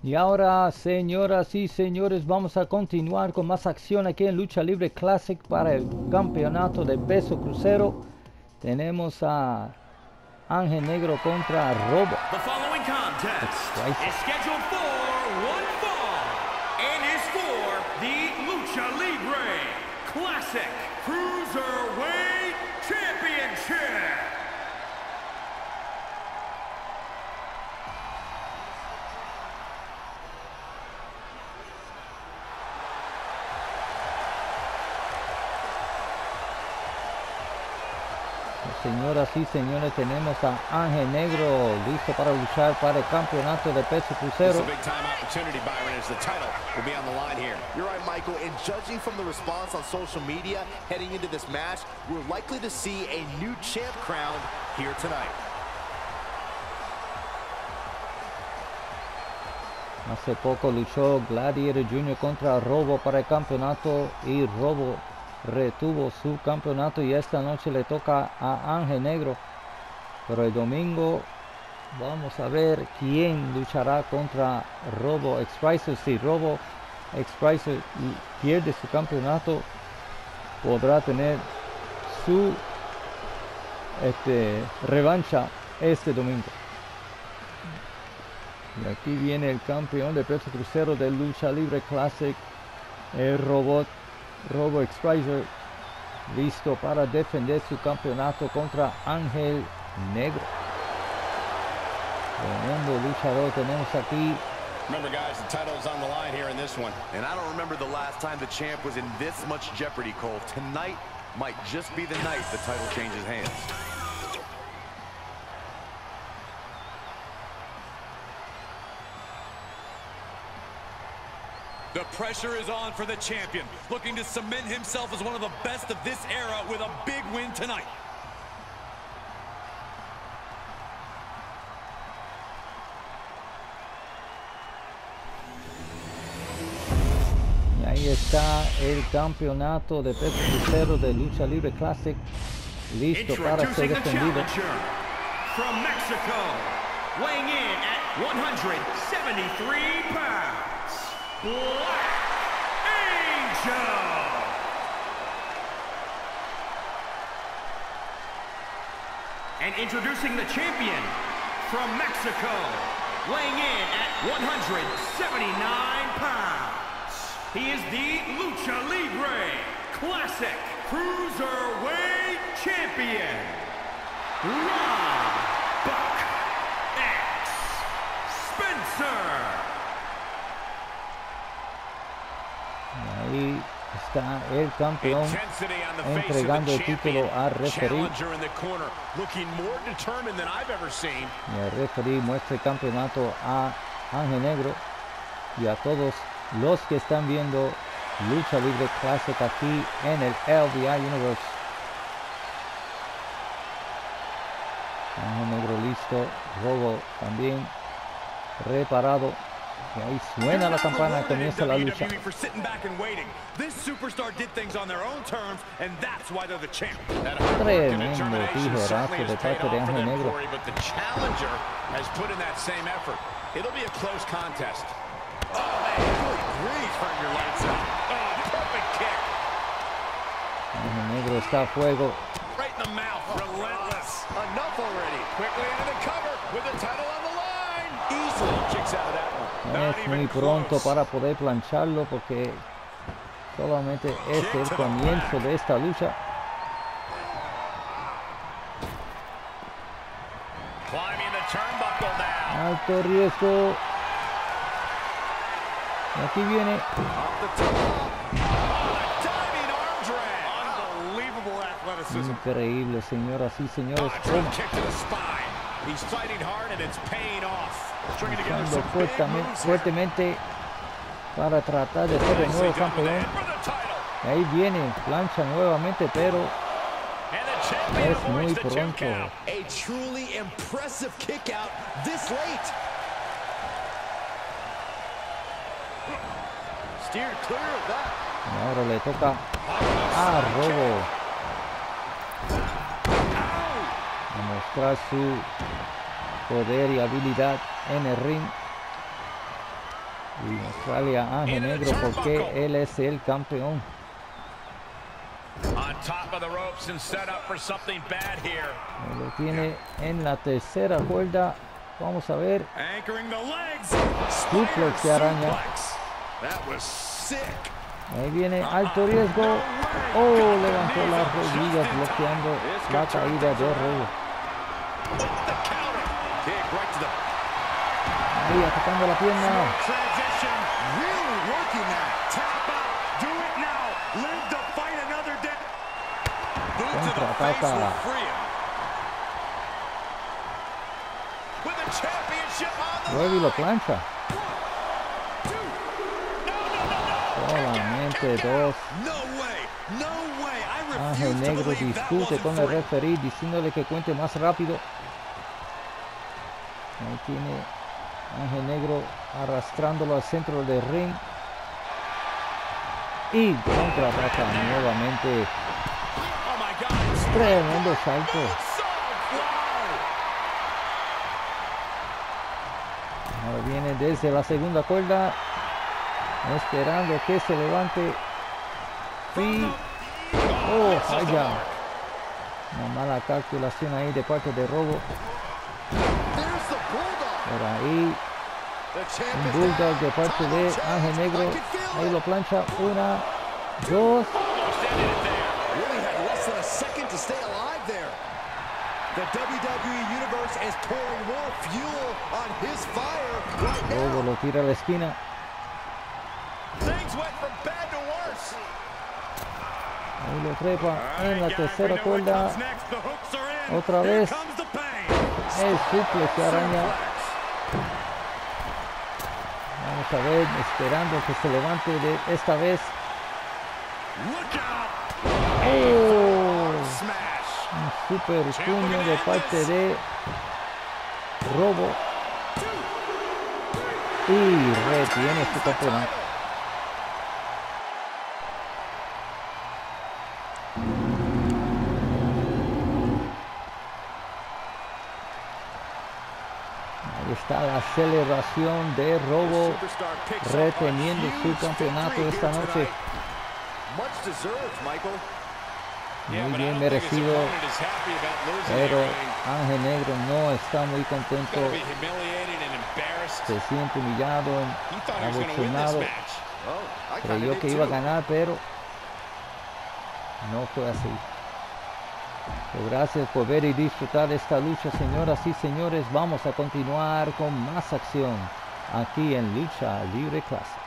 Y ahora, señoras y señores, vamos a continuar con más acción aquí en Lucha Libre Classic para el campeonato de peso crucero. Tenemos a Ángel Negro contra Robo. The following contest Señoras y señores, tenemos a Ángel Negro listo para luchar para el campeonato de peso crucero. You're right, Michael. And judging from the response on social media heading into this match, we're likely to see a new champ crowned here tonight. Hace poco luchó Gladiator Jr. contra Robo para el campeonato y Robo retuvo su campeonato y esta noche le toca a Ángel Negro. Pero el domingo vamos a ver quién luchará contra Robo Expricer. Si Robo Expricer pierde su campeonato, podrá tener su este, revancha este domingo. Y aquí viene el campeón de peso crucero de lucha libre classic, el robot Robo Expriser, listo para defender su campeonato contra Ángel Negro. Tremendo luchador tenemos aquí. Remember, guys, the title is on the line here in this one. And I don't remember the last time the champ was in this much jeopardy, Cole. Tonight might just be the night the title changes hands. The pressure is on for the champion, looking to cement himself as one of the best of this era with a big win tonight. Y ahí está el campeonato de peso crucero de lucha libre classic, listo para ser defendido. from Mexico, weighing in at 173 pounds, Black Angel. And introducing the champion from Mexico, weighing in at 179 pounds. He is the Lucha Libre Classic Cruiserweight Champion, Rob Buck X Spencer. Está el campeón entregando el título al referee. Challenger in the corner, looking more determined than I've ever seen. Y el referee muestra el campeonato a Ángel Negro y a todos los que están viendo Lucha Libre Classic aquí en el LVI Universe. Ángel Negro listo, Robo también reparado. Y ahí suena la campana, comienza la lucha. Tremendo tijorazo de parte de Ángel Negro. It'll be a close contest. Oh, man, your lights out. Oh, Negro está a fuego. Right in the mouth, oh, relentless. Enough already. Quickly into the cover with the title on the line. Easily kicks out of that es muy pronto para poder plancharlo porque solamente es el comienzo de esta lucha. Alto riesgo. Y aquí viene. Increíble, señoras y señores. A drop kick to the spine. He's fighting hard and it's paying off. Stringing together Luchando fuertemente, para tratar de ser el nuevo campeón. ahí viene, plancha nuevamente, pero es muy pronto. count. A truly impressive kick out this late. Steered clear of that. Y ahora le toca a Robo a mostrar su poder y habilidad en el ring. y mostrarle a Ángel Negro porque él es el campeón. Lo tiene en la tercera cuerda. Vamos a ver. Anchoring the legs. Suplex de araña. Ahí viene alto riesgo. Oh, levantó las rodillas bloqueando la caída de Robo. Ahí atacando la pierna. Contraataca. y lo plancha. Solamente dos. Ángel Negro discute con el referee diciéndole que cuente más rápido. Ahí tiene Ángel Negro arrastrándolo al centro del ring. Y contraataca nuevamente. Tremendo salto. Ahora viene desde la segunda cuerda. Esperando que se levante. Y. Oh, falla. Una mala calculación ahí de parte de Robo. Por ahí un bulldog de parte de Ángel. Negro. Ahí lo plancha. Una, dos. Robo lo tira a la esquina. Ahí lo trepa en la tercera cuerda. Otra vez. El suplex de araña. Vamos a ver, esperando que se levante de esta vez. ¡Oh! Un super puño de parte de Robo. Y retiene su campeonato. La celebración de Robo reteniendo su campeonato esta noche. tonight. Much deserved, Michael. Muy bien merecido, pero Ángel Negro no está muy contento. Se siente humillado, abochornado. Oh, Creyó que iba a ganar, pero no fue así. Pues gracias por ver y disfrutar esta lucha, señoras y señores. Vamos a continuar con más acción aquí en Lucha Libre Classic.